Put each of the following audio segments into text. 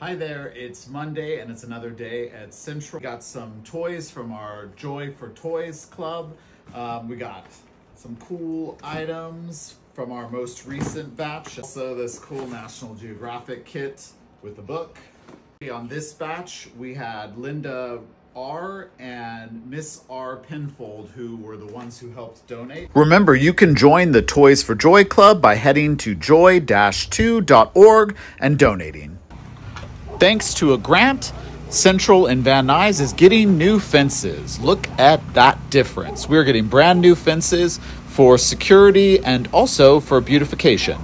Hi there, it's Monday and it's another day at Central. We got some toys from our Joy for Toys Club. Um, we got some cool items from our most recent batch. Also this cool National Geographic kit with the book. On this batch, we had Linda R and Miss R Penfold, who were the ones who helped donate. Remember, you can join the Toys for Joy Club by heading to joy-2.org and donating. Thanks to a grant, Central in Van Nuys is getting new fences. Look at that difference. We're getting brand new fences for security and also for beautification.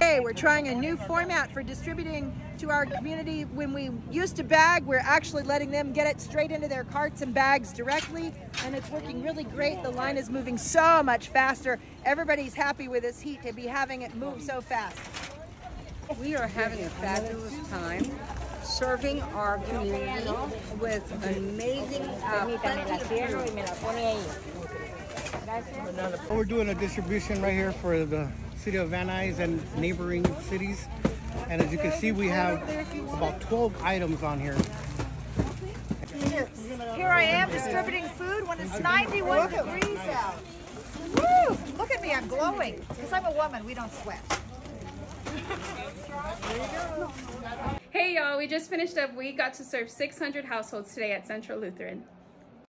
Hey, we're trying a new format for distributing to our community. When we used to bag, we're actually letting them get it straight into their carts and bags directly, and it's working really great. The line is moving so much faster. Everybody's happy with this heat to be having it move so fast. We are having a fabulous time serving our community with amazing uh, plenty food. We're doing a distribution right here for the city of Van Nuys and neighboring cities. And as you can see, we have about 12 items on here. Here I am distributing food when it's 91 degrees out. Woo! Look at me, I'm glowing. Because I'm a woman, we don't sweat. Y'all, we just finished up. We got to serve 600 households today at Central Lutheran.